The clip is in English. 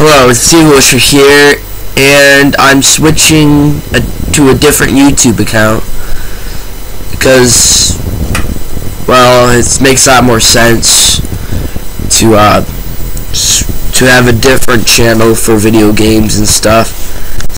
Hello, it's here, and I'm switching a, to a different YouTube account because, well, it makes a lot more sense to uh, to have a different channel for video games and stuff.